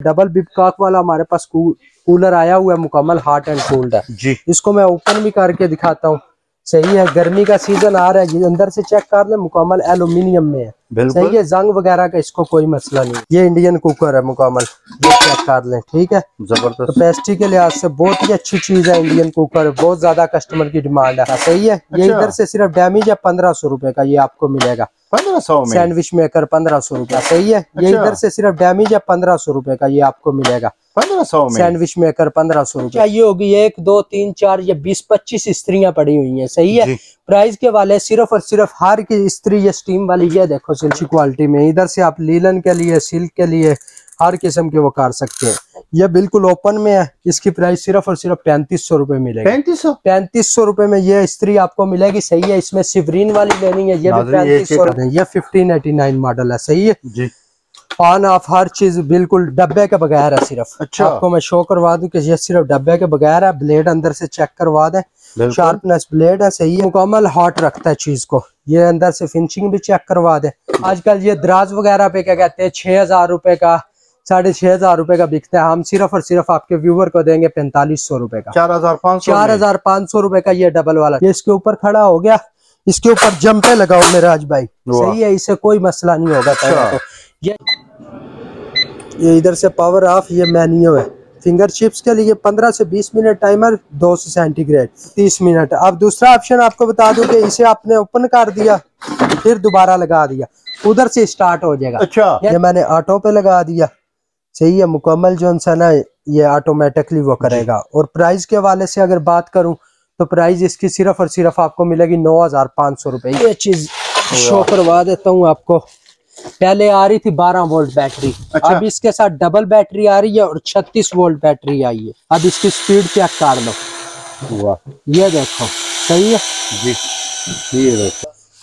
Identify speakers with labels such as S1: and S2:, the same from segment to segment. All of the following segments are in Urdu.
S1: ڈبل بپ کاک والا ہمارے پاس کولر آیا ہوا ہے مکمل ہارٹ اینڈ کولڈ ہے۔
S2: جی۔
S1: اس کو میں اوپن بھی کر کے دکھاتا ہوں۔ صحیح ہے گرمی کا سیزن آ رہا ہے۔ یہ اندر سے چیک کر لیں مکمل ایلومینیم میں ہے۔ صحیح ہے زنگ وغیرہ کا اس کو کوئی مسئلہ نہیں۔ یہ انڈین کوکر ہے مکمل۔ یہ چیک کر لیں ٹھیک ہے؟
S2: زبردست۔
S1: کیپیسٹی کے لحاظ سے بہت ہی اچھی چیز ہے انڈین کوکر بہت زیادہ کسٹمر کی ڈیمانڈ ہے۔ صحیح ہے یہ
S2: اچھا۔
S1: ادھر سے صرف ڈیمیج ہے پندرہ سو روپے کا یہ آپ کو ملے گا۔
S2: پندرہ سو میں۔
S1: سینڈوچ میکر پندرہ سو روپے صحیح ہے؟ یہ
S2: اچھا۔
S1: ادھر سے صرف ڈیمیج ہے پندرہ سو روپے کا یہ آپ کو ملے گا۔
S2: پندرہ سو میں۔
S1: سینڈوچ میکر پندرہ سو روپے چاہیے ہوگی ایک دو تین چار یا بیس پچیس استریاں پڑی ہوئی ہیں۔ صحیح ہے؟
S2: جی۔
S1: پرائز کے والے صرف اور صرف ہر کی استری یہ سٹیم والی یہ دیکھو سلچی کوالٹی میں۔ ادھر سے آپ لیلن کے لیے سلک کے لیے ہر قسم کے وہ کر سکتے ہیں۔ یہ بالکل اوپن میں ہے۔ اس کی پرائز صرف اور صرف پینتیس سو روپے ملے گی۔
S2: پینتیس سو؟
S1: پینتیس سو روپے میں یہ استری آپ کو ملے گی۔ صحیح ہے اس میں سیورین والی لینی ہے یہ بھی پینتیس سو روپے۔ یہ ففٹین ایٹی نائن ماڈل ہے صحیح ہے؟
S2: جی۔
S1: آن آف ہر چیز بالکل ڈبے کے بغیر ہے صرف۔
S2: اچھا۔
S1: آپ کو میں شو کروا دوں کہ یہ صرف ڈبے کے بغیر ہے۔ بلیڈ اندر سے چیک کروا دیں۔ شارپنس بلیڈ ہے صحیح ہے۔ مکمل ہاٹ رکھتا ہے چیز کو۔ یہ اندر سے فنشنگ بھی چیک کروا دیں۔ آج کل یہ دراز وغیرہ پہ کیا کہتے ہیں چھ ہزار روپے کا ساڑھے چھ ہزار روپے کا بکتا ہے۔ ہم صرف اور صرف آپ کے ویور کو دیں گے پینتالیس سو روپے کا۔
S2: چار ہزار پانچ
S1: چار۔ ہزار پانچ سو روپے کا یہ ڈبل والا۔ یہ اس کے اوپر کھڑا ہو گیا۔ اس کے اوپر جمپے لگاؤ میرے راج بھائی۔ صحیح ہے اسے کوئی مسئلہ نہیں ہوگا۔
S2: اچھا۔
S1: یہ ادھر سے پاور آف یہ مینیو ہے فنگر چپس کے لیے پندرہ سے بیس منٹ ٹائمر دو سو سینٹی گریڈ تیس منٹ۔ اب دوسرا آپشن آپ کو بتا دوں کہ اسے آپ نے اوپن کر دیا پھر دوبارہ لگا دیا۔ ادھر سے اسٹارٹ ہو جائے گا۔
S2: اچھا۔
S1: یہ میں نے آٹو پہ لگا دیا۔ صحیح ہے مکمل جو ہے نا یہ آٹومیٹکلی وہ کرے گا۔ اور پرائز کے حوالے سے اگر بات کروں تو پرائز اس کی صرف اور صرف آپ کو ملے گی نو ہزار پانچ سو روپے یہ چیز شو کروا دیتا ہوں آپ کو۔ پہلے آ رہی تھی بارہ وولٹ بیٹری
S2: اچھا۔
S1: اب اس کے ساتھ ڈبل بیٹری آ رہی ہے اور چھتیس وولٹ بیٹری آئی ہے۔ اب اس کی سپیڈ چیک کر لو۔ یہ دیکھو صحیح ہے؟
S2: جی۔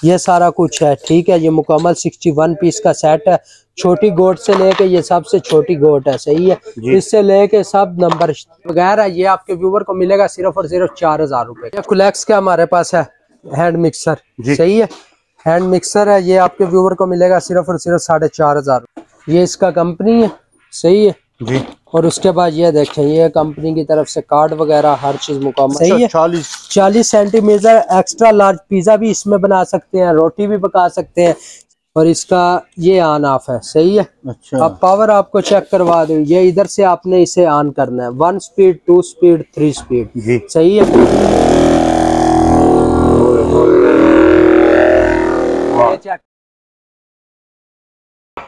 S2: یہ
S1: سارا کچھ ہے ٹھیک ہے یہ مکمل سکسٹی ون پیس کا سیٹ ہے۔ چھوٹی گوٹ سے لے کے یہ سب سے چھوٹی گوٹ ہے صحیح ہے؟
S2: جی۔
S1: اس سے لے کے سب نمبر وغیرہ یہ آپ کے ویور کو ملے گا صرف اور صرف چار ہزار روپے۔ یہ کولیکس کا ہمارے پاس ہے ہینڈ مکسر
S2: جی۔
S1: صحیح ہے؟ ہینڈ مکسر ہے یہ آپ کے ویور کو ملے گا صرف اور صرف ساڑھے چار ہزار۔ یہ اس کا کمپنی ہے صحیح ہے؟
S2: جی۔
S1: اور اس کے بعد یہ دیکھیں یہ کمپنی کی طرف سے کارڈ وغیرہ ہر چیز مکمل۔ صحیح ہے؟
S2: چالیس۔
S1: چالیس centimetre extra large pizza بھی اس میں بنا سکتے ہیں روٹی بھی پکا سکتے ہیں۔ اور اس کا یہ آن آف ہے صحیح ہے؟
S2: اچھا۔
S1: اب پاور آپ کو چیک کروا دوں یہ ادھر سے آپ نے اسے آن کرنا ہے۔ One speed two speed three speed صحیح ہے؟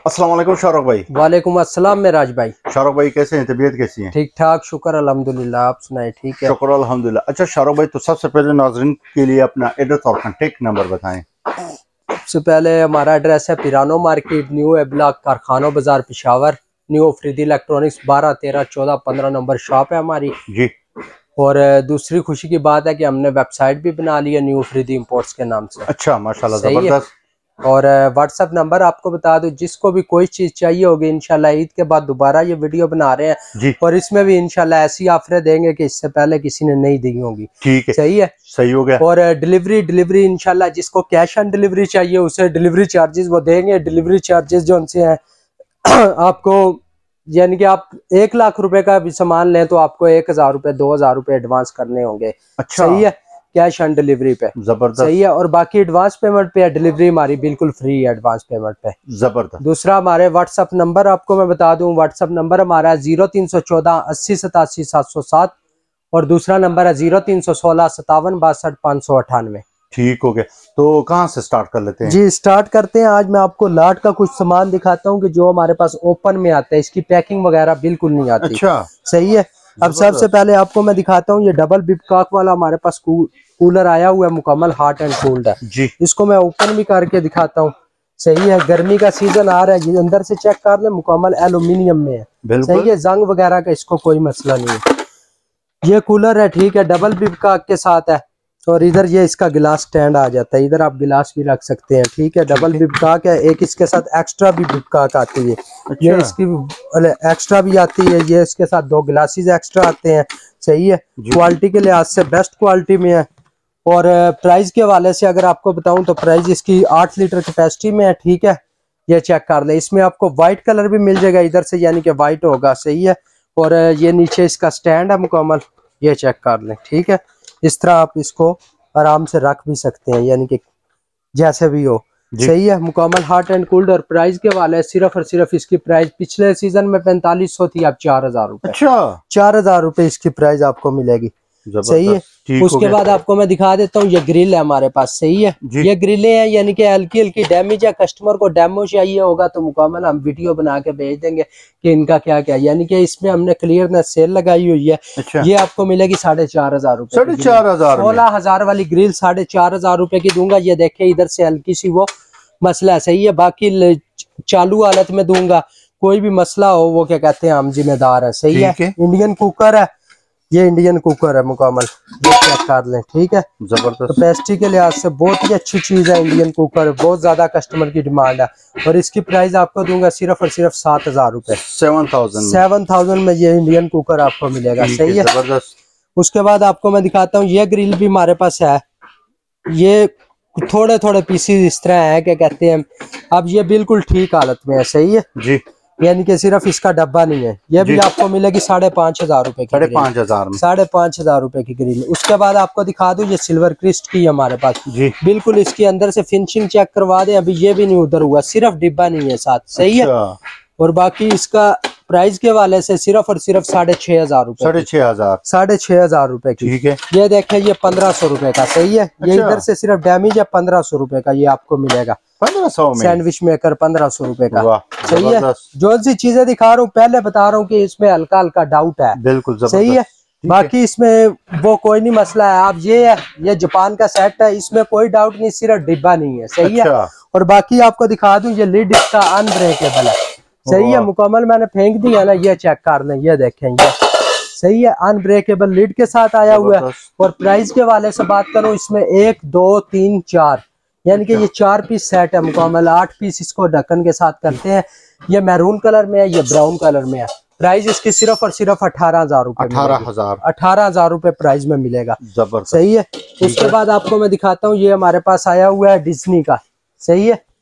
S2: السلام علیکم شارق بھائی۔
S1: وعلیکم السلام میں راج بھائی۔
S2: شارق بھائی کیسے ہیں؟ طبیعت کیسی ہیں؟
S1: ٹھیک ٹھاک شکر الحمدللہ آپ سنائیں ٹھیک ہے؟
S2: شکر الحمدللہ۔ اچھا شارق بھائی تو سب سے پہلے ناظرین کے لیے اپنا ایڈریس اور کنٹیکٹ نمبر بتائیں۔
S1: سب سے پہلے ہمارا ایڈریس ہے پیرانو مارکیٹ نیو اے بلاک کارخانوں بازار پشاور نیو فریدی الیکٹرانکس بارہ تیرہ چودہ پندرہ نمبر شاپ ہے ہماری۔
S2: جی۔
S1: اور دوسری خوشی کی بات ہے کہ ہم نے ویب سائٹ بھی بنا لی ہے نیو فریدی امپورٹس کے نام سے۔
S2: اچھا ماشاءاللہ۔ زبردست۔
S1: اور واٹس اپ نمبر آپ کو بتا دوں جس کو بھی کوئی چیز چاہیے ہوگی انشاءاللہ عید کے بعد دوبارہ یہ ویڈیو بنا رہے ہیں۔
S2: جی۔
S1: اور اس میں بھی انشاءاللہ ایسی آفریں دیں گے کہ اس سے پہلے کسی نے نہیں دی ہوں گی۔
S2: ٹھیک ہے۔
S1: صحیح ہے؟
S2: صحیح ہو گیا۔
S1: اور ڈلیوری ڈلیوری انشاءاللہ جس کو کیش آن ڈلیوری چاہیے اسے ڈلیوری چارجز وہ دیں گے۔ ڈلیوری چارجز جو ان سے ہیں آپ کو یعنی کہ آپ ایک لاکھ روپے کا بھی سامان لیں تو آپ کو ایک ہزار روپے دو ہزار روپے ایڈوانس کرنے ہوں گے۔
S2: اچھا۔
S1: صحیح ہے؟ کیش آن ڈلیوری پہ۔
S2: زبردست۔
S1: صحیح ہے اور باقی ایڈوانس پیمنٹ پہ ڈلیوری ہماری بالکل فری ہے ایڈوانس پیمنٹ پہ۔
S2: زبردست۔
S1: دوسرا ہمارے واٹس اپ نمبر آپ کو میں بتا دوں۔ واٹس اپ نمبر ہمارا زیرو تین سو چودہ اسی ستاسی سات سو سات اور دوسرا نمبر ہے زیرو تین سو سولہ ستاون باسٹھ پانچ سو اٹھانوے۔
S2: ٹھیک ہو گیا تو کہاں سے سٹارٹ کر لیتے ہیں؟
S1: جی سٹارٹ کرتے ہیں۔ آج میں آپ کو لاٹ کا کچھ سامان دکھاتا ہوں کہ جو ہمارے پاس اوپن میں آتا ہے اس کی پیکنگ وغیرہ بالکل نہیں آتی۔
S2: اچھا۔
S1: صحیح ہے۔ اب سب سے پہلے آپ کو میں دکھاتا ہوں یہ ڈبل بپ کاک والا ہمارے پاس کولر آیا ہوا ہے مکمل ہارٹ اینڈ کولڈ ہے۔
S2: جی۔
S1: اس کو میں اوپن بھی کر کے دکھاتا ہوں۔ صحیح ہے گرمی کا سیزن آ رہا ہے یہ اندر سے چیک کر لیں مکمل ایلومینیم میں ہے۔ صحیح ہے زنگ وغیرہ کا اس کو کوئی مسئلہ نہیں ہے۔ یہ کولر ہے ٹھیک ہے ڈبل بپ کاک کے ساتھ ہے۔ اور ادھر یہ اس کا گلاس سٹینڈ آ جاتا ہے۔ ادھر آپ گلاس بھی رکھ سکتے ہیں ٹھیک ہے؟ ڈبل بپ کاک ہے؟ ایک اس کے ساتھ ایکسٹرا بھی بپ کاک آتی ہے۔ یہ
S2: اچھا۔
S1: اس کی ایکسٹرا بھی آتی ہے۔ یہ اس کے ساتھ دو گلاسز ایکسٹرا آتے ہیں۔ صحیح ہے؟
S2: جی۔
S1: کوالٹی کے لحاظ سے بیسٹ کوالٹی میں ہے۔ اور پرائز کے حوالے سے اگر آپ کو بتاؤں تو پرائز اس کی آٹھ لیٹر کیپیسٹی میں ہے ٹھیک ہے؟ یہ چیک کر لیں۔ اس میں آپ کو وائٹ کلر بھی مل جائے گا۔ ادھر سے یعنی کہ وائٹ ہوگا صحیح ہے؟ اور یہ نیچے اس کا سٹینڈ ہے مکمل یہ چیک کر لیں ٹھیک ہے؟ اس طرح آپ اس کو آرام سے رکھ بھی سکتے ہیں یعنی کہ جیسے بھی ہو۔
S2: جی۔
S1: صحیح ہے مکمل ہارٹ اینڈ کولڈ اور پرائز کے والے صرف اور صرف اس کی پرائز پچھلے سیزن میں پینتالیس سو تھی اب چار ہزار روپے۔
S2: اچھا۔
S1: چار ہزار روپے اس کی پرائز آپ کو ملے گی۔ صحیح ہے۔ اس کے بعد آپ کو میں دکھا دیتا ہوں یہ گرل ہے ہمارے پاس صحیح ہے۔
S2: جی۔
S1: یہ گرلیں ہیں یعنی کہ ہلکی ہلکی ڈیمیج ہے۔ کسٹمر کو ڈیمو چاہیے ہوگا تو مکمل ہم ویڈیو بنا کے بھیج دیں گے کہ ان کا کیا کیا۔ ہے۔ یعنی کہ اس میں ہم نے کلیئرنس سیل لگائی ہوئی ہے۔
S2: اچھا۔
S1: یہ آپ کو ملے گی ساڑھے چار ہزار روپے
S2: ساڑھے چار ہزار۔
S1: سولہ ہزار والی گرل ساڑھے چار ہزار روپے کی دوں گا۔ یہ دیکھیں ادھر سے ہلکی سی وہ مسئلہ ہے۔ صحیح ہے باقی چالو حالت میں دوں گا۔ کوئی بھی مسئلہ ہو وہ کیا کہتے ہیں ہم ذمہ دار ہیں۔ صحیح ہے۔
S2: ہے۔
S1: انڈین کوکر ہے۔ یہ انڈین کوکر ہے مکمل یہ چیک کر لیں ٹھیک ہے؟
S2: زبردست۔
S1: کیپیسٹی کے لحاظ سے بہت ہی اچھی چیز ہے انڈین کوکر بہت زیادہ کسٹمر کی ڈیمانڈ ہے۔ اور اس کی پرائز آپ کو دوں گا صرف اور صرف سات ہزار روپے۔
S2: سیون تھاؤزینڈ
S1: سیون تھاؤزینڈ میں یہ انڈین کوکر آپ کو ملے گا صحیح ہے؟
S2: زبردست۔
S1: اس کے بعد آپ کو میں دکھاتا ہوں یہ گرل بھی ہمارے پاس ہے۔ یہ تھوڑے تھوڑے پیسز اس طرح ہے کہ کہتے ہیں اب یہ بالکل ٹھیک حالت میں ہے صحیح ہے؟
S2: جی۔
S1: یعنی کہ صرف اس کا ڈبہ نہیں ہے۔ یہ بھی
S2: جی۔
S1: آپ کو ملے گی ساڑھے پانچ ہزار روپے کی
S2: ساڑھے۔ پانچ ہزار میں۔
S1: ساڑھے پانچ ہزار روپے کی گرل اس کے بعد آپ کو دکھا دوں یہ سلور کرسٹ کی ہمارے پاس۔
S2: جی۔
S1: بالکل اس کے اندر سے فنشنگ چیک کروا دیں۔ ابھی یہ بھی نہیں ادھر ہوا صرف ڈبا نہیں ہے ساتھ۔ صحیح ہے؟
S2: اچھا۔
S1: اور باقی اس کا پرائز کے والے سے صرف اور صرف ساڑھے چھ ہزار روپے۔
S2: ساڑھے چھ ہزار۔
S1: ساڑھے چھ ہزار روپے کی۔
S2: ٹھیک ہے۔
S1: یہ دیکھیں یہ پندرہ سو روپے کا۔ صحیح ہے؟ یہ
S2: اچھا۔
S1: ادھر سے صرف ڈیمیج ہے پندرہ سو روپے کا یہ آپ کو ملے گا۔
S2: پندرہ سو
S1: سینڈوچ میکر پندرہ سو روپے کا۔ صحیح ہے؟ جو سی چیزیں دکھا رہا ہوں پہلے بتا رہا ہوں کہ اس میں ہلکا ہلکا ڈاؤٹ ہے۔
S2: بالکل
S1: صحیح ہے؟ باقی اس میں وہ کوئی نہیں مسئلہ ہے۔ اب یہ ہے یہ جاپان کا سیٹ ہے اس میں کوئی ڈاؤٹ نہیں صرف ڈبا نہیں ہے۔ صحیح ہے؟
S2: اچھا۔
S1: اور باقی آپ کو دکھا دوں یہ لیڈ اس کا انبریکیبل ہے۔ صحیح ہے۔ مکمل میں نے پھینک دیا نا یہ چیک کر لیں یہ دیکھیں یہ۔ صحیح ہے؟ انبریکیبل لیڈ کے ساتھ آیا ہوا ہے۔ اور پرائز کے والے سے بات کروں اس میں ایک دو تین چار۔ یعنی کہ یہ چار پیس سیٹ ہے مکمل آٹھ پیس اس کو ڈھکن کے ساتھ کرتے ہیں۔ یہ میرون کلر میں ہے یہ براؤن کلر میں ہے۔ پرائز اس کی صرف اور صرف اٹھارہ ہزار روپے
S2: اٹھارہ ہزار۔
S1: اٹھارہ ہزار روپے پرائز میں ملے گا۔
S2: زبردست۔
S1: صحیح ہے؟ اس کے بعد آپ کو میں دکھاتا ہوں یہ ہمارے پاس آیا ہوا ہے ڈزنی کا۔ صحیح ہے؟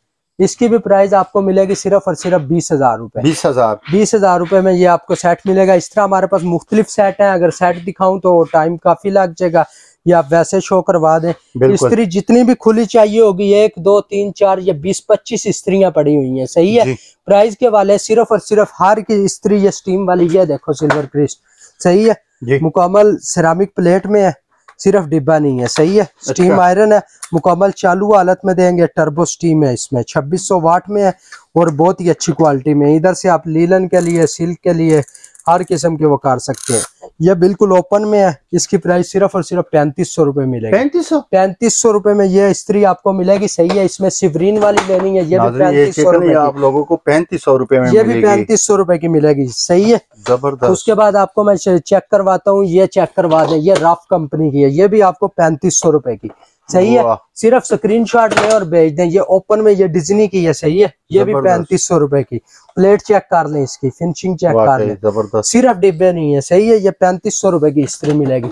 S1: اس کی بھی پرائز آپ کو ملے گی صرف اور صرف بیس ہزار روپے۔
S2: بیس ہزار۔
S1: بیس ہزار روپے میں یہ آپ کو سیٹ ملے گا۔ اس طرح ہمارے پاس مختلف سیٹ ہیں۔ اگر سیٹ دکھاؤں تو ٹائم کافی لگ جائے گا۔ یہ آپ ویسے شو کروا دیں۔ استری جتنی بھی کھلی چاہیے ہوگی ایک دو تین چار یہ بیس پچیس استریاں پڑی ہوئی ہیں۔ صحیح ہے؟
S2: جی۔
S1: پرائز کے والے صرف اور صرف ہر کی استری یہ سٹیم والی یہ دیکھو سلور کرسٹ صحیح ہے؟
S2: جی۔
S1: مکمل سیرامک پلیٹ میں ہے صرف ڈبا نہیں ہے۔ صحیح ہے؟ سٹیم
S2: اچھا۔
S1: آئرن ہے مکمل چالو حالت میں دیں گے۔ ٹربو سٹیم ہے اس میں چھبیس سو واٹ میں ہے اور بہت ہی اچھی کوالٹی میں ادھر سے آپ لیلن کے لیے سلک کے لیے ہر قسم کے وہ کر سکتے ہیں۔ یہ بالکل اوپن میں ہے۔ اس کی پرائس صرف اور صرف پینتیس سو روپے ملے گی۔
S2: پینتیس سو؟
S1: پینتیس سو روپے میں یہ استری آپ کو ملے گی۔ صحیح ہے اس میں سیورین والی لینی ہے یہ بھی پینتیس سو روپے
S2: آپ لوگوں کو پینتیس سو روپے میں
S1: یہ بھی پینتیس سو روپے کی ملے گی۔ صحیح ہے۔ اس
S2: زبردست
S1: کے بعد آپ کو میں چیک کرواتا ہوں یہ چیک کروا دیں۔ یہ راف کمپنی کی ہے۔ یہ بھی آپ کو پینتیس سو روپے کی۔ صحیح ہے؟ صرف سکرین شاٹ لیں اور بھیج دیں یہ اوپن میں یہ ڈزنی کی ہے صحیح ہے؟ یہ بھی۔ پینتیس سو روپے کی۔ پلیٹ چیک کر لیں اس کی فنشنگ چیک کر لیں۔ صرف ڈبے نہیں ہے صحیح ہے؟ یہ پینتیس سو روپے کی استری ملے گی۔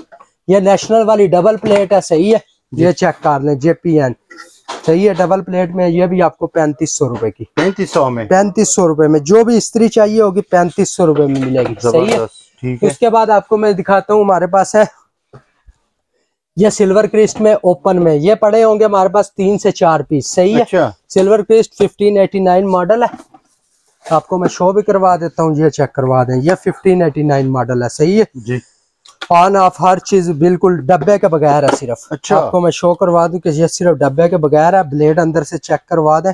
S1: یہ نیشنل والی ڈبل پلیٹ ہے صحیح ہے؟ یہ چیک کر لیں جے پی این صحیح ہے؟ ڈبل پلیٹ میں یہ بھی آپ کو پینتیس سو روپے کی۔
S2: پینتیس سو میں؟
S1: پینتیس سو روپے میں جو بھی استری چاہیے ہوگی پینتیس سو روپے میں ملے گی صحیح ہے۔ اس کے بعد آپ کو میں دکھاتا ہوں ہمارے پاس ہے۔ یہ سلور کرسٹ میں اوپن میں یہ پڑے ہوں گے ہمارے پاس تین سے چار پیس صحیح ہے؟ Silver Crest fifteen eighty nine model ہے۔ آپ کو میں شو بھی کروا دیتا ہوں یہ چیک کروا دیں۔ یہ ففٹین ایٹی نائن ماڈل ہے صحیح ہے؟
S2: جی۔
S1: آن آف ہر چیز بالکل ڈبے کے بغیر ہے صرف.
S2: اچھا۔
S1: آپ کو میں شو کروا دوں کہ یہ صرف ڈبے کے بغیر ہے. بلیڈ اندر سے چیک کروا دیں.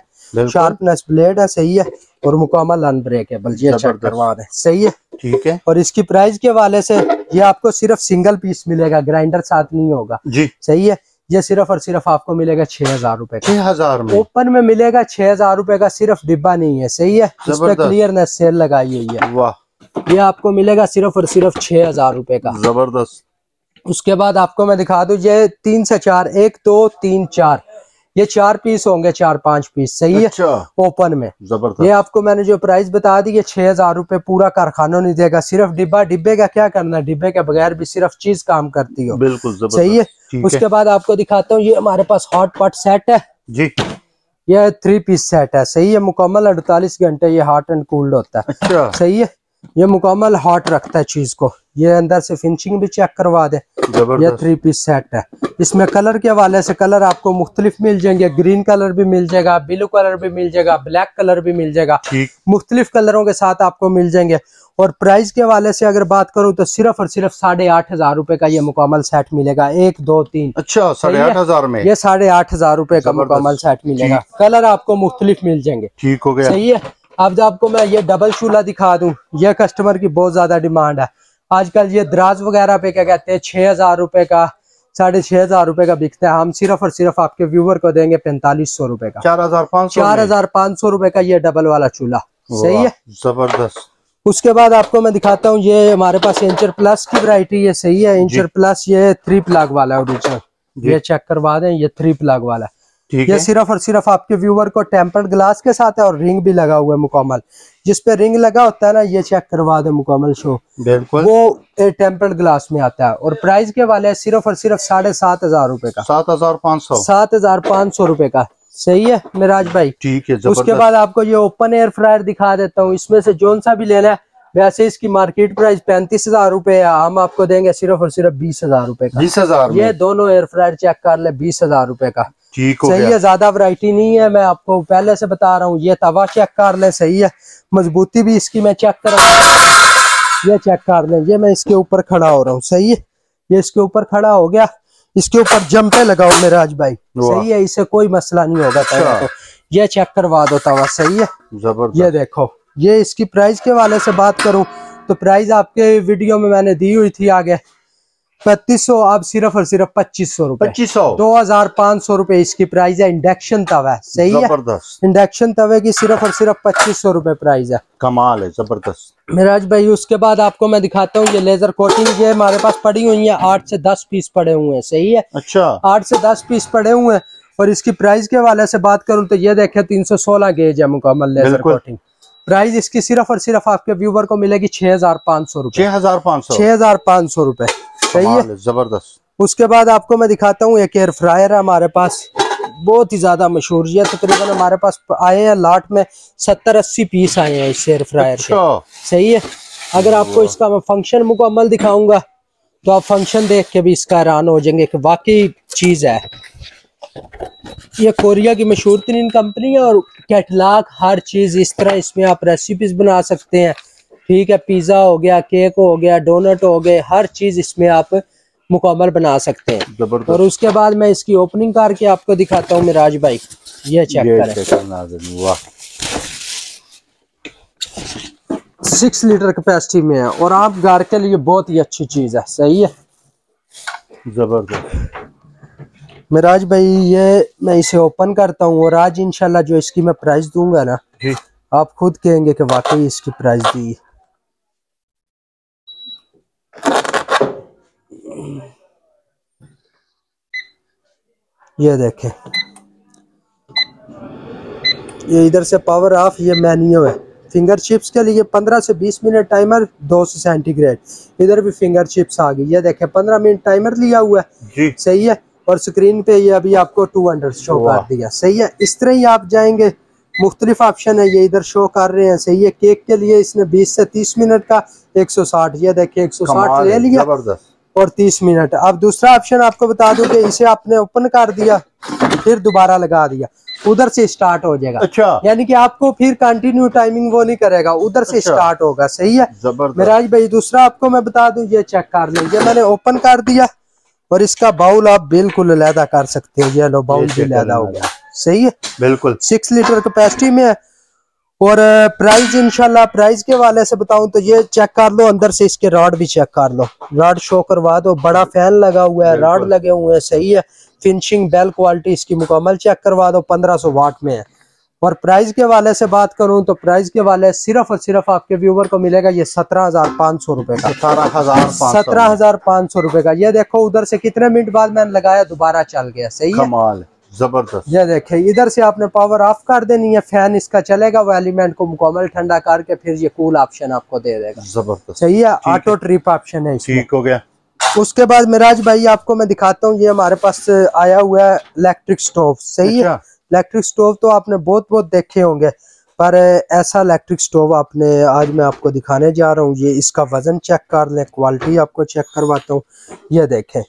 S1: شارپنس بلیڈ ہے. صحیح ہے. اور مکمل انبریکیبل یہ چیک۔ کروا دیں. صحیح ہے.
S2: ٹھیک ہے.
S1: اور اس کی پرائز کے حوالے سے یہ آپ کو صرف سنگل پیس ملے گا. گرائنڈر ساتھ نہیں ہوگا.
S2: جی.
S1: صحیح ہے. یہ صرف اور صرف آپ کو ملے گا چھ ہزار روپے
S2: چھ ہزار میں.
S1: اوپن میں ملے گا چھ ہزار روپے کا. صرف ڈبا نہیں ہے. صحیح ہے. اس پہ۔ کلیئرنس سیل لگائی ہوئی ہے.
S2: واہ.
S1: یہ آپ کو ملے گا صرف اور صرف چھ ہزار روپے کا۔
S2: زبردست۔
S1: اس کے بعد آپ کو میں دکھا دوں یہ تین سے چار ایک دو تین چار۔ یہ چار پیس ہوں گے چار پانچ پیس۔ صحیح ہے؟
S2: اچھا۔
S1: اوپن میں۔ یہ آپ کو میں نے جو پرائز بتا دی یہ چھ ہزار روپے پورا کارخانوں نہیں دے گا صرف ڈبا۔ ڈبے کا کیا کرنا؟ ہے ڈبے کے بغیر بھی صرف چیز کام کرتی ہو۔
S2: بالکل
S1: صحیح ہے۔ اس کے بعد آپ کو دکھاتا ہوں یہ ہمارے پاس ہاٹ پاٹ سیٹ ہے۔
S2: جی۔
S1: یہ تھری پیس سیٹ ہے۔ صحیح ہے؟ مکمل اڑتالیس گھنٹے یہ ہاٹ اینڈ کولڈ ہوتا ہے۔
S2: اچھا۔
S1: صحیح ہے؟ یہ مکمل ہاٹ رکھتا ہے چیز کو۔ یہ اندر سے فنشنگ بھی چیک کروا دیں یہ تھری پیس سیٹ ہے۔ اس میں کلر کے حوالے سے کلر آپ کو مختلف مل جائیں گے۔ گرین کلر بھی مل جائے گا بلو کلر بھی مل جائے گا بلیک کلر بھی مل جائے گا۔ مختلف کلروں کے ساتھ آپ کو مل جائیں گے۔ اور پرائز کے حوالے سے اگر بات کروں تو صرف اور صرف ساڑھے آٹھ ہزار روپے کا یہ مکمل سیٹ ملے گا۔ ایک دو تین۔
S2: اچھا ساڑھے؟ آٹھ ہزار میں۔
S1: یہ ساڑھے آٹھ ہزار روپے کا۔ مکمل سیٹ ملے گا۔ کلر آپ کو مختلف مل جائیں گے۔
S2: ٹھیک ہو گیا۔
S1: صحیح ہے؟ اب جب آپ کو میں یہ ڈبل چولہا دکھا دوں یہ کسٹمر کی بہت زیادہ ڈیمانڈ ہے۔ آج کل یہ دراز وغیرہ پہ کیا کہتے ہیں چھ ہزار روپے کا ساڑھے چھ ہزار روپے کا بکتا ہے۔ ہم صرف اور صرف آپ کے ویور کو دیں گے پینتالیس سو روپے کا۔
S2: چار ہزار پانچ سو
S1: چار ہزار پانچ سو روپے کا یہ ڈبل والا چولہا۔ صحیح ہے؟
S2: زبردست۔
S1: اس کے بعد آپ کو میں دکھاتا ہوں یہ ہمارے پاس انچر پلس کی ورائٹی ہے صحیح ہے۔ انچر پلس یہ تھری پلاگ والا ہے اوریجنل
S2: جی۔
S1: یہ چیک کروا دیں یہ تھری پلاگ والا ہے۔ یہ صرف اور صرف آپ کے ویور کو ٹیمپرڈ گلاس کے ساتھ ہے اور رنگ بھی لگا ہوا ہے مکمل۔ جس پہ رنگ لگا ہوتا ہے نا یہ چیک کروا دیں مکمل شو
S2: بالکل۔
S1: وہ ٹیمپرڈ گلاس میں آتا ہے اور پرائز کے والے صرف اور صرف ساڑھے سات ہزار روپے کا۔
S2: سات ہزار پانچ سو۔
S1: سات ہزار پانچ سو روپے کا۔ صحیح ہے مراج بھائی؟
S2: ٹھیک ہے
S1: اس کے بعد آپ کو یہ اوپن ایئر فرائر دکھا دیتا ہوں۔ اس میں سے جون سا بھی لینا ہے ویسے اس کی مارکیٹ پرائز پینتیس ہزار روپے ہے۔ ہم آپ کو دیں گے صرف اور صرف بیس ہزار روپے کا۔
S2: بیس ہزار
S1: یہ دونوں ایئر فرائر چیک کر لے بیس ہزار روپے کا۔
S2: ٹھیک ہو
S1: صحیح ہے زیادہ ورائٹی نہیں ہے میں آپ کو پہلے سے بتا رہا ہوں یہ توا چیک کر لیں صحیح ہے۔ مضبوطی بھی اس کی میں چیک کر رہا ہوں۔ یہ چیک کر لیں یہ میں اس کے اوپر کھڑا ہو رہا ہوں صحیح ہے۔ یہ اس کے اوپر کھڑا ہو گیا۔ اس کے اوپر جمپے لگاؤ میرے راج بھائی۔ صحیح ہے اسے کوئی مسئلہ نہیں ہوگا
S2: اچھا۔
S1: یہ چیک کروا دو توا صحیح ہے۔ یہ دیکھو یہ اس کی پرائز کے والے سے بات کروں۔ تو پرائز آپ کے ویڈیو میں میں نے دی ہوئی تھی آگے۔ پینتیس سو اب صرف اور صرف پچیس سو روپے۔
S2: پچیس سو
S1: دو ہزار پانچ سو روپے اس کی پرائز ہے۔ انڈکشن توا ہے۔ صحیح ہے۔
S2: زبردست۔
S1: انڈکشن توے کی صرف اور صرف پچیس سو روپے پرائز ہے۔
S2: کمال ہے زبردست۔
S1: مراج بھائی اس کے بعد آپ کو میں دکھاتا ہوں یہ لیزر کوٹنگ یہ ہمارے پاس پڑی ہوئی ہیں۔ آٹھ سے دس پیس پڑے ہوئے ہیں۔ صحیح ہے۔
S2: اچھا۔
S1: آٹھ سے دس پیس پڑے ہوئے ہیں۔ اور اس کی پرائز کے حوالے سے بات کروں تو یہ دیکھیں تین سو سولہ گیج ہے مکمل لیزر۔ کوٹنگ پرائز اس کی صرف اور صرف آپ کے ویور کو ملے گی چھ ہزار پانچ سو روپے۔
S2: چھ ہزار پانچ سو
S1: روپے۔ صحیح ہے۔
S2: زبردست۔
S1: اس کے بعد آپ کو میں دکھاتا ہوں ایک ایئر فرائر ہے ہمارے پاس۔ بہت ہی زیادہ مشہور یہ تقریباً ہمارے پاس آئے ہیں لاٹ میں ستر اسی پیس آئے ہیں اس ایئر فرائر کے۔
S2: اچھا۔
S1: صحیح ہے۔ اگر آپ کو اس کا میں فنکشن مکمل دکھاؤں گا تو آپ فنکشن دیکھ کے بھی اس کا حیران ہو جائیں گے کہ واقعی چیز ہے۔ یہ کوریا کی مشہور ترین کمپنی ہے اور کیٹلاگ ہر چیز اس طرح اس میں آپ ریسیپیز بنا سکتے ہیں۔ ٹھیک ہے پیزا ہو گیا کیک ہو گیا ڈونٹ ہو گئے ہر چیز اس میں آپ مکمل بنا سکتے ہیں۔ اور اس کے بعد میں اس کی اوپننگ کر کے آپ کو دکھاتا ہوں مراج بھائی۔ یہ چیک کریں۔ سکس لیٹر کیپیسٹی میں ہے۔ اور آپ گھر کے لیے بہت ہی اچھی چیز ہے صحیح ہے؟
S2: زبردست۔
S1: مراج بھائی یہ میں اسے اوپن کرتا ہوں اور آج انشاءاللہ جو اس کی میں پرائز دوں گا نا
S2: جی۔
S1: آپ خود کہیں گے کہ واقعی اس کی پرائز دی۔ یہ دیکھیں۔ یہ ادھر سے پاور آف یہ مینیو ہے فنگر چپس کے لیے پندرہ سے بیس منٹ ٹائمر دو سو سینٹی گریڈ ادھر بھی فنگر چپس آ گئی۔ یہ دیکھیں پندرہ منٹ ٹائمر لیا ہوا ہے۔
S2: جی۔
S1: صحیح ہے؟ اور سکرین پہ یہ ابھی آپ کو ٹو ہنڈریڈ شو۔ کر دیا۔ صحیح ہے؟ اس طرح ہی آپ جائیں گے۔ مختلف آپشن ہے یہ ادھر شو کر رہے ہیں۔ صحیح ہے؟ کیک کے لیے اس نے بیس سے تیس منٹ کا ایک سو ساٹھ۔ یہ دیکھیں ایک سو ساٹھ لے لیا۔ اور تیس منٹ۔ اب دوسرا آپشن آپ کو بتا دوں کہ اسے آپ نے اوپن کر دیا پھر دوبارہ لگا دیا۔ ادھر سے اسٹارٹ ہو جائے گا۔
S2: اچھا۔
S1: یعنی کہ آپ کو پھر کنٹینیو ٹائمنگ وہ نہیں کرے گا ادھر سے
S2: اچھا۔
S1: اسٹارٹ ہوگا۔ صحیح ہے؟ مراج بھائی دوسرا آپ کو میں بتا دوں یہ چیک کر لیں۔ یہ میں نے اوپن کر دیا اور اس کا باؤل آپ بالکل علیحدہ کر سکتے ہیں۔ یہ لو باؤل بھی علیحدہ
S2: کرنا
S1: ہو گیا۔ صحیح ہے؟
S2: بالکل۔
S1: سکس لیٹر کیپیسٹی میں ہے۔ اور پرائز انشاءاللہ پرائز کے والے سے بتاؤں تو یہ چیک کر لو اندر سے اس کے راڈ بھی چیک کر لو۔ راڈ شو کروا دو بڑا فین لگا ہوا ہے راڈ۔ لگے ہوئے ہیں صحیح ہے۔ فنشنگ بیل کوالٹی اس کی مکمل چیک کروا دو پندرہ سو واٹ میں ہے۔ اور پرائز کے والے سے بات کروں تو پرائز کے والے صرف اور صرف آپ کے ویور کو ملے گا یہ سترہ ہزار پانچ سو روپے کا۔ سترہ ہزار پانچ سو۔ روپے کا۔ یہ دیکھو ادھر سے کتنے منٹ بعد میں نے لگایا دوبارہ چل گیا صحیح ہے۔
S2: زبردست۔
S1: یہ دیکھیں ادھر سے آپ نے پاور آف کر دینی ہے فین اس کا چلے گا وہ ایلیمنٹ کو مکمل ٹھنڈا کر کے پھر یہ کول آپشن آپ کو دے دے گا۔
S2: زبردست۔
S1: صحیح ہے آٹو ٹریپ آپشن ہے
S2: ٹھیک ہو گیا۔
S1: اس کے بعد مراج بھائی آپ کو میں دکھاتا ہوں یہ ہمارے پاس آیا ہوا ہے الیکٹرک سٹوف صحیح ہے؟
S2: اچھا۔
S1: الیکٹرک سٹوف تو آپ نے بہت بہت دیکھے ہوں گے پر ایسا الیکٹرک سٹوف آپ نے آج میں آپ کو دکھانے جا رہا ہوں۔ یہ اس کا وزن چیک کر لیں کوالٹی آپ کو چیک کرواتا ہوں۔ یہ دیکھیں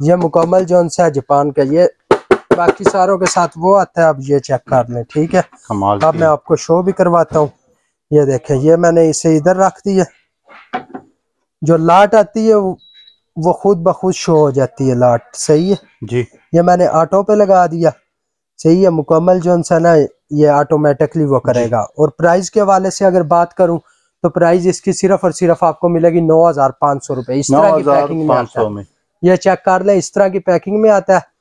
S1: یہ مکمل جون سا جاپان کا یہ باقی ساروں کے ساتھ وہ آتا ہے اب یہ
S2: چیک
S1: کر لیں ٹھیک ہے؟ اب میں آپ کو شو بھی کرواتا ہوں۔ یہ دیکھیں یہ میں نے اسے ادھر رکھ دی ہے۔ جو لاٹ آتی ہے وہ خود بخود شو ہو
S2: جاتی
S1: ہے لاٹ۔ صحیح ہے؟ جی۔ یہ میں نے آٹو پہ لگا دیا۔ صحیح ہے مکمل جو انسا نا یہ آٹومیٹکلی وہ کرے گا۔ اور پرائز کے حوالے سے اگر بات کروں تو پرائز اس کی صرف اور صرف
S2: آپ
S1: کو ملے
S2: گی
S1: نو ہزار
S2: پانچ
S1: سو روپے۔
S2: اس طرح
S1: کی پیکنگ میں آتا ہے۔ یہ چیک کر لیں اس طرح
S2: کی
S1: پیکنگ میں آتا ہے۔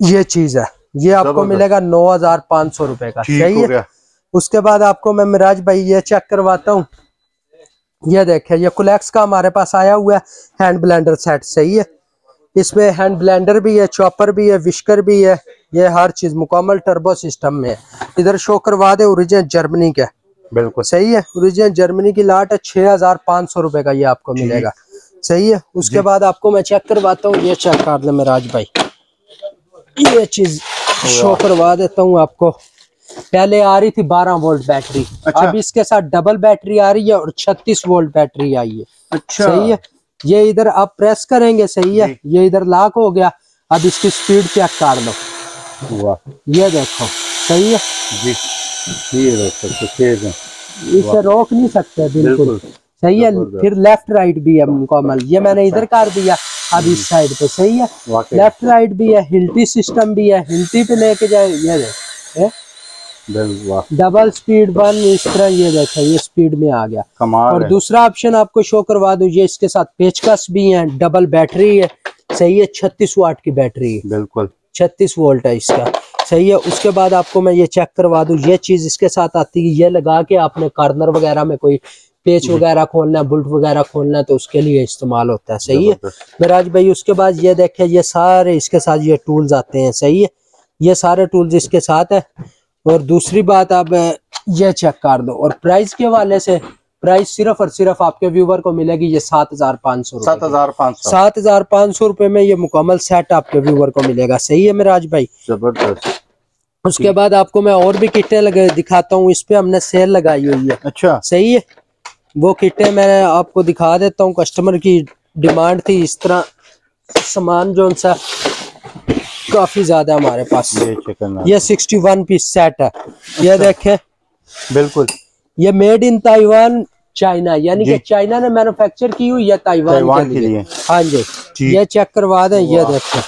S1: یہ
S2: چیز
S1: ہے۔ یہ آپ کو ملے گا نو
S2: ہزار
S1: پانچ
S2: سو
S1: روپے
S2: کا۔
S1: صحیح ہے؟ اس کے بعد آپ کو میں مراج بھائی یہ چیک کرواتا ہوں۔ یہ دیکھیں یہ کولیکس کا ہمارے پاس آیا ہوا ہے۔ ہینڈ بلینڈر سیٹ صحیح ہے؟ اس میں ہینڈ بلینڈر بھی ہے چاپر بھی ہے وشکر بھی ہے۔ یہ ہر چیز مکمل ٹربو سسٹم میں ہے۔ ادھر شو
S2: کروا
S1: دے اوریجن جرمنی کا بالکل۔ صحیح ہے؟ اوریجن جرمنی کی لاٹ ہے چھ ہزار پانچ سو روپے کا یہ آپ کو ملے گا۔ صحیح ہے؟ اس کے بعد آپ کو میں چیک کرواتا ہوں۔ یہ چیک کر لیں مراج بھائی۔ یہ چیز شو کروا دیتا
S2: ہوں
S1: آپ کو۔ پہلے آ رہی تھی بارہ وولٹ بیٹری۔ اب اس کے ساتھ ڈبل
S2: بیٹری
S1: آ رہی ہے اور چھتیس وولٹ بیٹری آئی ہے۔ صحیح ہے؟ یہ ادھر آپ پریس کریں گے صحیح ہے؟ یہ
S2: ادھر
S1: لاک ہو گیا۔ اب
S2: اس کی سپیڈ چیک کر لو۔
S1: یہ دیکھو۔ صحیح ہے؟ اسے
S2: روک
S1: نہیں سکتے
S2: بالکل۔
S1: صحیح ہے پھر لیفٹ رائٹ بھی ہے مکمل۔ یہ میں نے ادھر کر دیا اب اس سائیڈ
S2: پہ۔
S1: صحیح ہے؟ لیفٹ رائٹ بھی ہے ہلٹی سسٹم بھی ہے۔ ہلٹی پہ لے کے جائے
S2: یہ دیکھ۔
S1: ڈبل سپیڈ ون اس طرح یہ دیکھیں یہ سپیڈ میں آ گیا۔
S2: اور
S1: دوسرا
S2: آپشن
S1: آپ کو شو کروا دو یہ اس کے ساتھ پیچکس بھی ہیں۔ ڈبل بیٹری ہے۔ صحیح ہے چھتیس واٹ کی بیٹری ہے۔
S2: بالکل۔
S1: چھتیس وولٹ ہے اس کا۔ صحیح ہے اس کے بعد آپ کو میں یہ چیک کروا دوں۔ یہ چیز اس کے ساتھ آتی ہے یہ لگا کے آپ نے کارنر وغیرہ میں کوئی پیچ جی۔ وغیرہ کھولنا ہے بلٹ وغیرہ کھولنا ہے تو اس
S2: کے
S1: لیے استعمال ہوتا ہے صحیح ہے؟ مراج بھائی اس کے بعد یہ دیکھیں یہ سارے اس کے ساتھ یہ ٹولز آتے ہیں صحیح ہے؟ یہ سارے ٹولز اس کے ساتھ ہیں۔ اور دوسری بات آپ یہ چیک کر دو۔ اور پرائز کے والے سے پرائز صرف اور صرف آپ
S2: کے ویور کو ملے
S1: گی یہ سات ہزار پانچ سو سات ہزار پانچ سو۔ سات ہزار پانچ سو روپے میں یہ
S2: مکمل
S1: سیٹ آپ کے ویور کو ملے گا صحیح ہے مراج بھائی؟ زبردست۔ اس کے بعد آپ کو
S2: میں
S1: اور بھی کٹیں دکھاتا ہوں اس پہ ہم نے سیل لگائی ہوئی ہے۔ اچھا۔ صحیح ہے؟ وہ کٹیں میں آپ کو دکھا
S2: دیتا ہوں۔ کسٹمر
S1: کی ڈیمانڈ تھی۔ اس طرح سامان جو
S2: ان
S1: سا کافی زیادہ ہمارے پاس۔ یہ سکسٹی
S2: ون
S1: پیس سیٹ ہے۔ یہ اچھا۔ دیکھیں۔ بالکل۔
S2: یہ
S1: میڈ
S2: ان
S1: تائیوان
S2: چائنا
S1: یعنی کہ
S2: جی۔
S1: چائنا نے مینوفیکچر کی ہوئی یہ
S2: تائیوان کے
S1: لیے؟ ہاں جی۔, جی۔ یہ چیک کروا دیں۔ یہ دیکھیں۔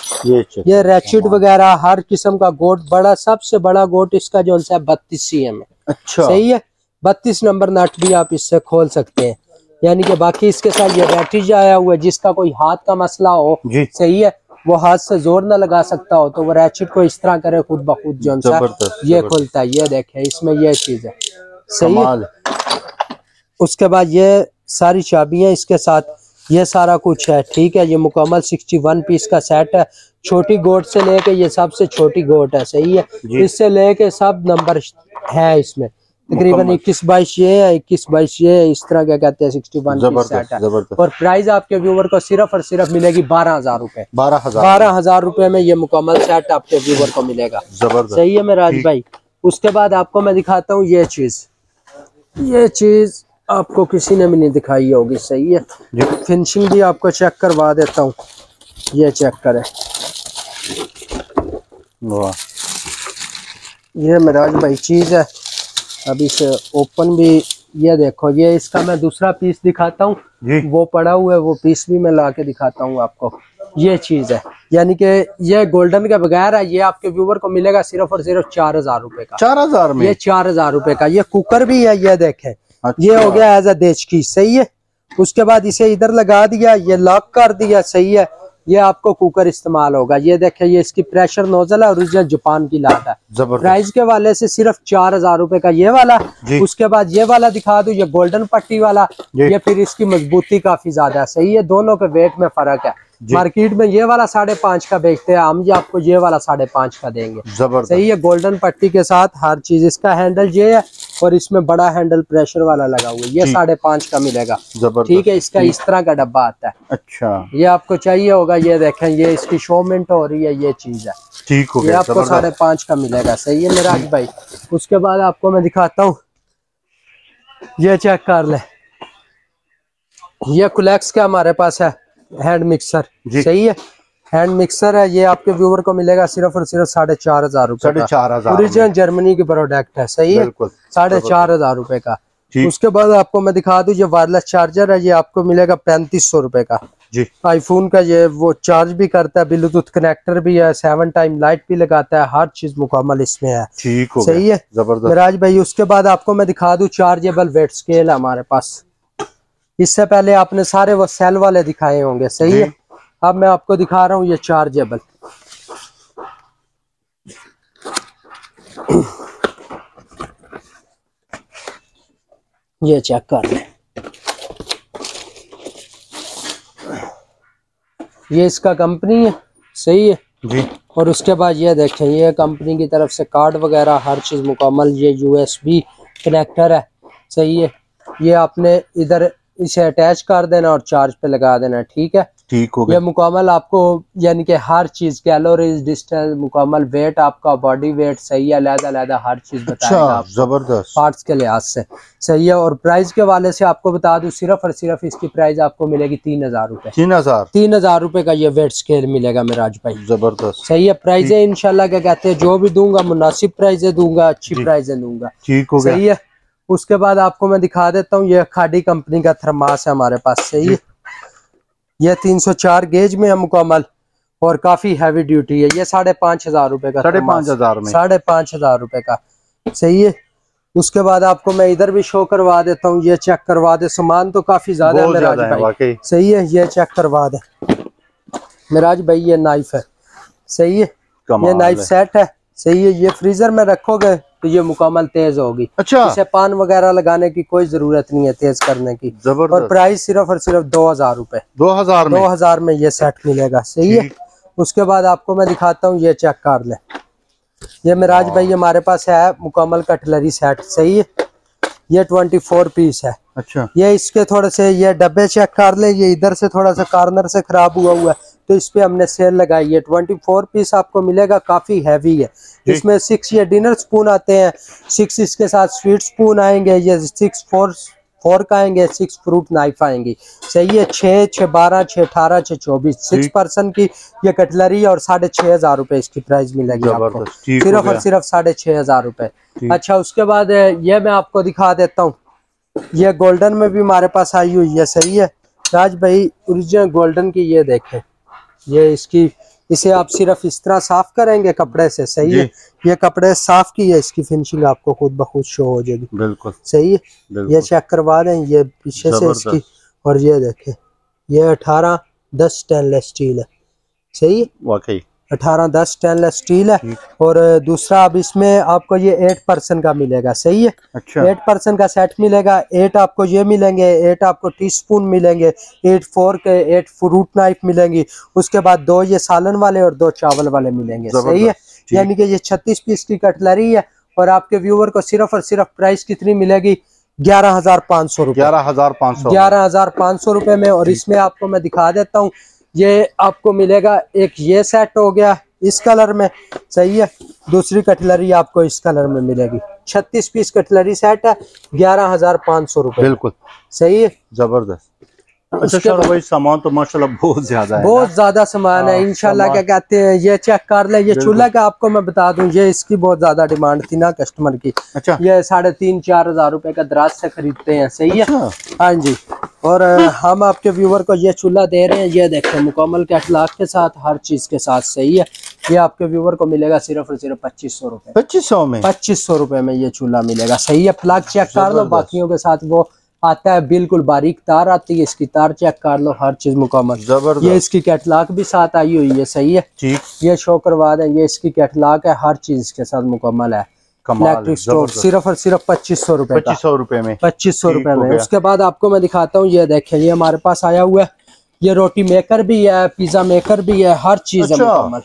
S1: یہ ریچڈ وغیرہ ہر قسم کا گوٹ بڑا
S2: سب
S1: سے بڑا گوٹ اس کا جو ہے بتیس سی ایم ہے۔ اچھا۔ صحیح ہے؟ بتیس نمبر نٹ بھی آپ اس سے کھول سکتے ہیں۔ یعنی کہ باقی
S2: اس
S1: کے ساتھ یہ بیٹری آیا ہوا ہے جس کا کوئی ہاتھ کا مسئلہ ہو جی۔ صحیح ہے وہ ہاتھ سے زور نہ
S2: لگا
S1: سکتا
S2: ہو
S1: تو وہ ریچٹ کو اس طرح کرے خود بخود جون
S2: سا
S1: یہ کھلتا ہے۔ یہ دیکھیں اس میں یہ چیز ہے۔ صحیح ہے؟ اس کے بعد یہ ساری چابیاں اس کے ساتھ یہ سارا کچھ ہے۔ ٹھیک ہے یہ مکمل سکسٹی ون
S2: پیس
S1: کا سیٹ ہے۔ چھوٹی گوٹ سے لے
S2: کے
S1: یہ سب سے چھوٹی گوٹ ہے۔ صحیح ہے؟ اس سے لے کے سب نمبر ہیں اس
S2: میں۔
S1: تقریباً اکیس
S2: بائیس
S1: یہ ہے اکیس بائیس یہ ہے اس طرح کیا کہتے ہیں سکسٹی
S2: ون سیٹ
S1: اور پرائز آپ کے ویور کو صرف اور صرف ملے گی
S2: بارہ
S1: ہزار روپے. بارہ
S2: ہزار.
S1: روپے میں یہ مکمل سیٹ آپ کے ویور کو ملے گا. صحیح ہے میں راج بھائی. اس کے بعد آپ
S2: کو
S1: میں دکھاتا ہوں یہ چیز. یہ چیز آپ کو کسی
S2: نے
S1: بھی نہیں دکھائی ہوگی. صحیح ہے. فنشنگ بھی آپ کو چیک کروا دیتا ہوں. یہ چیک کرے یہ
S2: میراج
S1: بھائی چیز ہے. اب اسے اوپن بھی یہ دیکھو یہ اس کا میں دوسرا پیس دکھاتا ہوں وہ پڑا ہوا ہے وہ پیس بھی میں لا کے دکھاتا ہوں آپ کو یہ چیز ہے یعنی
S2: کہ یہ گولڈن
S1: کے بغیر ہے یہ آپ کے ویور کو ملے گا صرف
S2: اور
S1: صرف چار ہزار روپے کا چار ہزار یہ چار ہزار روپے کا یہ کوکر بھی ہے یہ دیکھے یہ ہو گیا ایز اے دیچکی صحیح ہے اس کے بعد اسے ادھر لگا دیا یہ لاک کر دیا صحیح
S2: ہے
S1: یہ آپ کو کوکر استعمال ہوگا۔ یہ دیکھیں یہ اس کی
S2: پریشر
S1: نوزل ہے اوریجنل جاپان کی لات ہے۔ پرائز کے والے
S2: سے
S1: صرف چار ہزار روپے کا یہ والا جی۔ اس کے بعد یہ والا دکھا دوں
S2: یہ
S1: گولڈن پٹی والا۔ جی۔ یہ پھر اس کی مضبوطی کافی زیادہ ہے۔ صحیح ہے دونوں کے ویٹ میں
S2: فرق
S1: ہے۔ مارکیٹ میں یہ والا ساڑھے پانچ کا بیچتے ہیں ہم آپ کو یہ والا ساڑھے پانچ کا دیں گے۔ صحیح ہے
S2: گولڈن
S1: پٹی کے ساتھ ہر
S2: چیز
S1: اس کا ہینڈل یہ ہے اور اس میں بڑا
S2: ہینڈل
S1: پریشر والا لگا ہوا ہے۔ یہ ساڑھے پانچ کا ملے گا۔ ٹھیک ہے اس کا
S2: اس
S1: طرح کا ڈبا آتا ہے۔
S2: اچھا۔
S1: یہ آپ کو چاہیے ہوگا یہ دیکھیں یہ اس کی شومنٹ
S2: ہو رہی ہے
S1: یہ
S2: چیز ہے۔
S1: ٹھیک یہ آپ کو ساڑھے پانچ کا ملے گا۔ صحیح ہے میراج بھائی۔ اس کے بعد آپ کو میں دکھاتا ہوں۔ یہ چیک کر لیں۔ یہ کولیکس کا ہمارے پاس ہے۔ ہینڈ مکسر
S2: جی۔
S1: صحیح ہے؟ ہینڈ مکسر ہے یہ آپ کے ویور کو ملے گا صرف اور صرف ساڑھے چار ہزار روپے
S2: ساڑھے چار ہزار۔
S1: اوریجنل جرمنی کی پروڈکٹ ہے صحیح ہے؟ ساڑھے چار ہزار روپے کا۔
S2: ٹھیک
S1: اس کے بعد آپ کو میں دکھا دوں یہ وائرلیس چارجر ہے یہ آپ کو ملے گا پینتیس سو روپے کا۔
S2: جی۔
S1: آئی فون کا یہ وہ چارج بھی کرتا ہے بلوٹوتھ کنیکٹر بھی ہے سیون ٹائم لائٹ بھی لگاتا ہے ہر چیز مکمل اس میں ہے۔
S2: ٹھیک
S1: صحیح ہے؟
S2: زبردست۔
S1: مراج بھائی اس کے بعد آپ کو میں دکھا دوں چارجیبل ویٹ سکیل ہے ہمارے پاس۔ اس سے پہلے آپ نے سارے وہ سیل والے دکھائے ہوں گے صحیح ہے؟ اب میں آپ کو دکھا رہا ہوں یہ چارجیبل۔ یہ چیک کر لیں۔ یہ اس کا کمپنی ہے صحیح ہے؟
S2: جی۔
S1: اور اس کے بعد یہ دیکھیں یہ کمپنی کی طرف سے کارڈ وغیرہ ہر چیز مکمل یہ یو ایس بی کنیکٹر ہے صحیح ہے؟ یہ آپ نے ادھر اسے اٹیچ کر دینا اور چارج پہ لگا دینا ٹھیک ہے؟
S2: ٹھیک ہو
S1: یہ مکمل آپ کو یعنی کہ ہر چیز کیلوریز ڈسٹینس مکمل ویٹ آپ کا باڈی ویٹ صحیح ہے علیحدہ علیحدہ ہر چیز بتائے گا
S2: اچھا زبردست۔
S1: پارٹس کے لحاظ سے۔ صحیح ہے اور پرائز کے والے سے آپ کو بتا دوں صرف اور صرف اس کی پرائز آپ کو ملے گی تین ہزار روپے۔
S2: تین ہزار۔
S1: تین ہزار روپے کا یہ ویٹ سکیل ملے گا میراج بھائی۔
S2: زبردست۔
S1: صحیح ہے پرائزیں انشاءاللہ کیا کہتے ہیں جو بھی دوں گا مناسب پرائزیں دوں گا اچھی پرائزیں دوں گا۔
S2: ٹھیک ہو گیا۔
S1: صحیح ہے۔ اس کے بعد آپ کو میں دکھا دیتا ہوں یہ کھاڈی کمپنی کا تھرماس ہے ہمارے پاس صحیح ہے یہ تین سو چار گیج میں ہے مکمل اور کافی ہیوی ڈیوٹی ہے۔ یہ ساڑھے پانچ ہزار روپے کا
S2: ساڑھے پانچ ہزار میں۔
S1: ساڑھے پانچ ہزار روپے کا۔ صحیح ہے۔ اس کے بعد آپ کو میں ادھر بھی شو کروا دیتا ہوں۔ یہ چیک کروا دے۔ سامان تو کافی زیادہ ہے میراج بھائی۔ صحیح ہے یہ چیک کروا دے۔ میراج بھائی یہ نائف ہے۔ صحیح ہے۔ یہ نائف سیٹ ہے۔ صحیح ہے یہ فریزر میں رکھو گے۔ تو یہ مکمل تیز ہوگی۔
S2: اچھا۔
S1: اسے پان وغیرہ لگانے کی کوئی ضرورت نہیں ہے تیز کرنے کی۔ اور پرائز صرف اور صرف دو ہزار روپے۔
S2: دو ہزار میں۔
S1: دو ہزار میں یہ سیٹ ملے گا۔ صحیح ہے؟ اس کے بعد آپ کو میں دکھاتا ہوں یہ چیک کر لیں۔ یہ میراج بھائی ہمارے پاس ہے مکمل کٹلری سیٹ۔ صحیح ہے؟ یہ ٹوینٹی فور پیس ہے۔
S2: اچھا۔
S1: یہ اس کے تھوڑے سے یہ ڈبے چیک کر لیں۔ یہ ادھر سے تھوڑا سا کارنر سے خراب ہوا ہوا ہے۔ تو اس پہ ہم نے سیل لگائی ہے۔ ٹوینٹی فور پیس آپ کو ملے گا کافی ہیوی ہے۔ اس میں سکس یہ ڈنر سپون آتے ہیں۔ سکس اس کے ساتھ سویٹ سپون آئیں گے یہ سکس فور فورک آئیں گے سکس فروٹ نائف آئیں گی۔ صحیح ہے چھ چھ بارہ چھ اٹھارہ چھ چوبیس۔ سکس پرسن کی یہ کٹلری اور ساڑھے چھ ہزار روپے اس کی پرائز ملے گی آپ کو۔
S2: ہو
S1: صرف اور صرف ساڑھے چھ ہزار روپے۔ اچھا اس کے بعد یہ میں آپ کو دکھا دیتا ہوں۔ یہ گولڈن میں بھی ہمارے پاس آئی ہوئی ہے صحیح ہے۔ راج بھائی اوریجنل گولڈن کی یہ دیکھیں۔ یہ اس کی اسے آپ صرف اس طرح صاف کریں گے کپڑے سے صحیح ہے؟ یہ کپڑے صاف کی ہے اس کی فنشنگ آپ کو خود بخود شو ہو جائے گی۔
S2: بالکل۔
S1: صحیح ہے؟ یہ چیک کروا دیں یہ پیچھے سے اس کی۔ اور یہ دیکھیں یہ اٹھارہ دس سٹینلیس اسٹیل ہے۔ صحیح ہے؟
S2: واقعی۔
S1: اٹھارہ دس سٹینلیس اسٹیل ہے۔ اور دوسرا اب اس میں آپ کو یہ ایٹ پرسن کا ملے گا۔ صحیح ہے؟
S2: اچھا۔
S1: ایٹ پرسن کا سیٹ ملے گا۔ ایٹ آپ کو یہ ملیں گے۔ ایٹ آپ کو ٹی سپون ملیں گے۔ Eight fork eight fruit knife ملیں گی۔ اس کے بعد دو یہ سالن والے اور دو چاول والے ملیں گے۔ صحیح ہے۔ یعنی کہ یہ چھتیس پیس کی کٹلری ہے اور آپ کے ویور کو صرف اور صرف پرائس کتنی ملے گی؟ گیارہ ہزار پانچ سو روپے۔
S2: گیارہ ہزار پانچ سو۔
S1: گیارہ ہزار پانچ سو روپے میں۔ اور اس میں آپ کو میں دکھا دیتا ہوں۔ یہ آپ کو ملے گا ایک یہ سیٹ ہو گیا اس کلر میں صحیح ہے۔ دوسری کٹلری آپ کو اس کلر میں ملے گی۔ چھتیس پیس کٹلری سیٹ ہے گیارہ ہزار پانچ سو روپے۔
S2: بالکل۔
S1: صحیح ہے؟
S2: زبردست۔ اچھا سامان تو ماشاءاللہ بہت زیادہ ہے
S1: بہت زیادہ سامان ہے
S2: ہاں،
S1: انشاءاللہ کیا کہتے ہیں یہ چیک کر لیں یہ۔ چولہا کا آپ کو میں بتا دوں یہ اس کی بہت زیادہ ڈیمانڈ تھی نا کسٹمر کی۔
S2: اچھا۔
S1: یہ ساڑھے تین چار ہزار روپے کا دراز سے خریدتے ہیں صحیح ہے؟
S2: اچھا۔
S1: ہاں جی۔ اور ہم آپ کے ویور کو یہ چولہا دے رہے ہیں یہ دیکھیں مکمل کیٹلاگ کے ساتھ ہر چیز کے ساتھ صحیح ہے؟ یہ آپ کے ویور کو ملے گا صرف اور صرف پچیس سو روپے۔
S2: پچیس سو میں؟
S1: پچیس سو روپے میں یہ چولہا ملے گا صحیح ہے؟ پلگ چیک کر لو۔ باقیوں کے ساتھ وہ آتا ہے بالکل باریک تار آتی ہے اس کی تار چیک کر لو ہر چیز مکمل۔ یہ اس کی کیٹلاگ بھی ساتھ آئی ہوئی ہے صحیح ہے؟ یہ شو کروا دیں یہ اس کی کیٹلاگ ہے ہر چیز اس کے ساتھ مکمل ہے۔
S2: ہے،
S1: الیکٹرک سٹوو صرف اور صرف پچیس سو روپے
S2: پچیس سو روپے میں۔
S1: پچیس سو روپے میں۔ اس کے بعد آپ کو میں دکھاتا ہوں یہ دیکھیں یہ ہمارے پاس آیا ہوا ہے۔ یہ روٹی میکر بھی ہے پیزا میکر بھی ہے ہر چیز ہے
S2: اچھا۔
S1: مکمل۔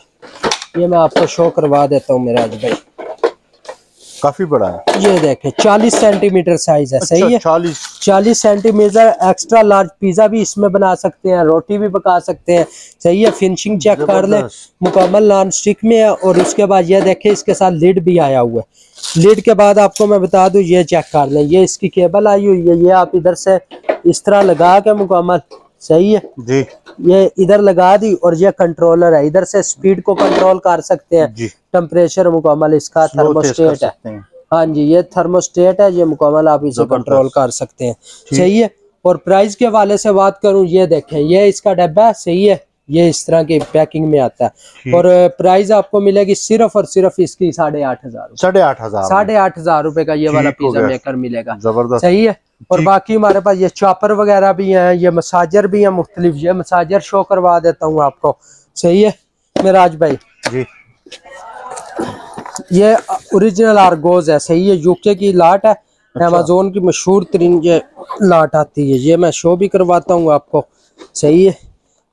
S1: یہ میں آپ کو شو کروا دیتا ہوں میرا بھائی۔
S2: کافی بڑا ہے۔
S1: یہ دیکھیں چالیس سینٹی میٹر سائز ہے صحیح
S2: اچھا
S1: ہے؟
S2: چالیس۔
S1: چالیس centimetre extra large pizza بھی اس
S2: میں
S1: بنا سکتے ہیں روٹی بھی پکا سکتے ہیں۔ صحیح ہے فنشنگ چیک کر لیں۔ مکمل نان سٹک میں ہے اور اس کے بعد یہ دیکھیں اس کے ساتھ لیڈ بھی آیا ہوا ہے۔ لیڈ کے بعد آپ کو میں بتا دوں یہ چیک کر لیں۔
S2: یہ
S1: اس کی کیبل آئی ہوئی ہے یہ آپ ادھر سے اس طرح لگا کے مکمل۔ صحیح
S2: ہے؟
S1: یہ ادھر لگا
S2: دی اور یہ
S1: کنٹرولر ہے۔
S2: ادھر سے
S1: سپیڈ کو کنٹرول کر سکتے ہیں۔ ٹمپریچر مکمل اس
S2: کا
S1: تھرموسٹیٹ ہے۔ ہاں جی
S2: یہ
S1: تھرموسٹیٹ ہے یہ مکمل آپ اسے کنٹرول کر سکتے ہیں۔ صحیح ہے۔ اور پرائز کے والے سے بات کروں یہ دیکھیں یہ اس کا ڈبہ
S2: ہے
S1: صحیح ہے۔ یہ اس طرح کی پیکنگ میں آتا ہے۔ اور پرائز
S2: آپ کو ملے
S1: گی صرف اور صرف اس کی ساڑھے
S2: آٹھ ہزار
S1: ساڑھے
S2: آٹھ
S1: ہزار۔ روپے
S2: کا
S1: یہ والا پیزا
S2: میکر
S1: ملے گا۔ صحیح ہے۔ اور باقی ہمارے پاس یہ چاپر وغیرہ بھی ہیں یہ مساجر بھی ہیں مختلف یہ مساجر شو کروا دیتا ہوں
S2: آپ
S1: کو۔ صحیح ہے۔ میراج بھائی۔ جی۔ یہ اوریجنل آرگوز ہے
S2: صحیح
S1: ہے یو کے کی لاٹ ہے ایمازون کی مشہور ترین یہ لاٹ آتی ہے۔ یہ میں شو بھی کرواتا ہوں آپ کو۔ صحیح ہے۔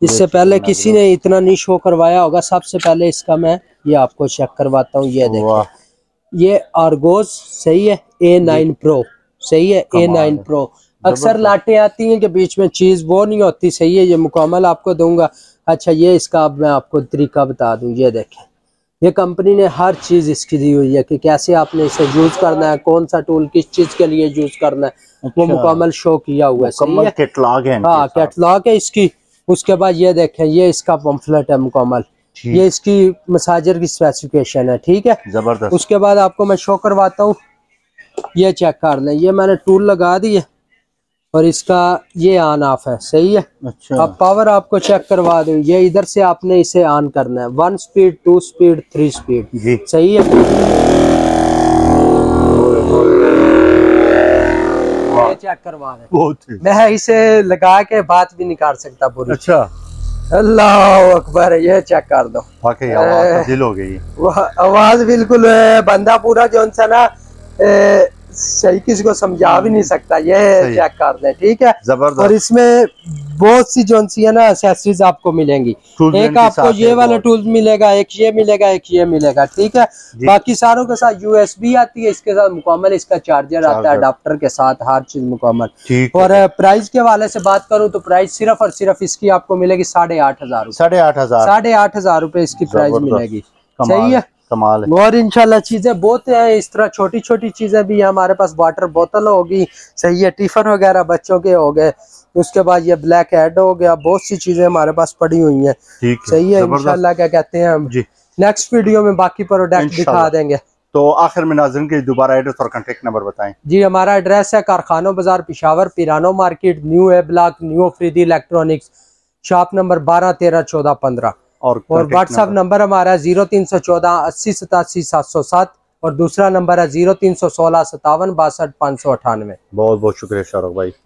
S1: اس سے پہلے کسی نے اتنا نہیں شو کروایا ہوگا۔ سب سے پہلے
S2: اس
S1: کا میں یہ آپ کو چیک کرواتا ہوں۔ یہ دیکھیں۔
S2: یہ
S1: آرگوز
S2: صحیح
S1: ہے اے نائن پرو صحیح ہے اے نائن پرو اکثر لاٹیں آتی ہیں کہ بیچ میں چیز وہ نہیں ہوتی۔ صحیح ہے یہ مکمل آپ کو دوں گا۔ اچھا یہ اس کا اب میں آپ کو طریقہ بتا دوں۔ یہ دیکھیں۔ یہ کمپنی نے ہر چیز اس کی دی ہوئی ہے کہ کیسے آپ نے اسے
S2: یوز
S1: کرنا ہے کون سا ٹول کس
S2: چیز
S1: کے
S2: لیے یوز کرنا
S1: ہے۔
S2: وہ
S1: مکمل شو کیا ہوا ہے مکمل کیٹلاگ ہے ہاں کیٹلاگ ہے اس
S2: کی۔
S1: اس کے بعد یہ دیکھیں یہ اس کا
S2: پمفلٹ
S1: ہے مکمل۔ یہ اس کی مساجر کی اسپیسیفکیشن ہے ٹھیک ہے؟ زبردست۔ اس کے بعد آپ کو میں شو کرواتا ہوں۔ یہ چیک کر لیں۔
S2: یہ
S1: میں نے ٹول لگا دی ہے۔ اور اس کا یہ آن آف ہے صحیح ہے؟ اچھا۔ اب پاور آپ کو
S2: چیک
S1: کروا دیں۔ یہ ادھر سے آپ
S2: نے اسے
S1: آن کرنا ہے۔ One speed two speed three speed صحیح
S2: ہے؟
S1: میں اسے لگا کے بات بھی
S2: نہیں سکتا پوری۔ اچھا۔ اللہ اکبر
S1: یہ چیک کر دو۔ دل ہو گئی۔ آواز بالکل بندہ پورا جو نا صحیح کسی کو سمجھا بھی
S2: نہیں
S1: سکتا۔ یہ چیک کر لیں ٹھیک
S2: ہے؟
S1: اور اس میں بہت سی جونسی ہے نا اسیسریز آپ
S2: کو
S1: ملیں
S2: گی۔
S1: ایک
S2: آپ
S1: کو
S2: یہ
S1: والا
S2: ٹول
S1: ملے گا ایک یہ ملے گا ایک یہ ملے گا
S2: ٹھیک
S1: ہے؟ باقی ساروں کے ساتھ یو ایس بی آتی ہے اس کے ساتھ مکمل
S2: اس
S1: کا چارجر آتا ہے اڈاپٹر کے
S2: ساتھ
S1: ہر چیز مکمل۔ اور پرائز کے حوالے سے بات کروں تو پرائز صرف اور صرف اس کی آپ کو
S2: ملے گی ساڑھے
S1: آٹھ ہزار ساڑھے آٹھ ہزار۔ ساڑھے
S2: آٹھ
S1: ہزار
S2: روپے
S1: اس کی
S2: پرائز ملے
S1: گی۔ صحیح ہے؟ کمال ہے۔ اور انشاءاللہ چیزیں بہت ہیں۔ اس طرح چھوٹی چھوٹی چیزیں بھی ہمارے پاس واٹر بوتل ہوگی صحیح ہے ٹیفن وغیرہ بچوں کے ہو گئے۔ اس کے بعد یہ بلیک ہیڈ ہو گیا۔ بہت سی چیزیں
S2: ہمارے پاس
S1: پڑی ہوئی
S2: ہیں۔
S1: صحیح ہے انشاءاللہ کیا کہتے
S2: ہیں
S1: ہم۔ جی۔ نیکس ویڈیو میں باقی
S2: پروڈکٹ
S1: دکھا
S2: دیں گے۔ تو آخر میں ناظرین کے دوبارہ ایڈریس اور کانٹیکٹ
S1: نمبر بتائیں۔ جی ہمارا ایڈریس ہے کارخانوں بازار Peshawar پیرانو market new A block new Faridi electronics shop number بارہ تیرہ
S2: چودہ
S1: پندرہ۔
S2: اور
S1: واٹس
S2: ایپ
S1: نمبر ہمارا زیرو تین سو چودہ اسی ستاسی سات سو سات اور دوسرا نمبر ہے زیرو تین سو سولہ ستاون باسٹھ پانچ سو اٹھانوے۔
S2: بہت بہت شکریہ شارق بھائی۔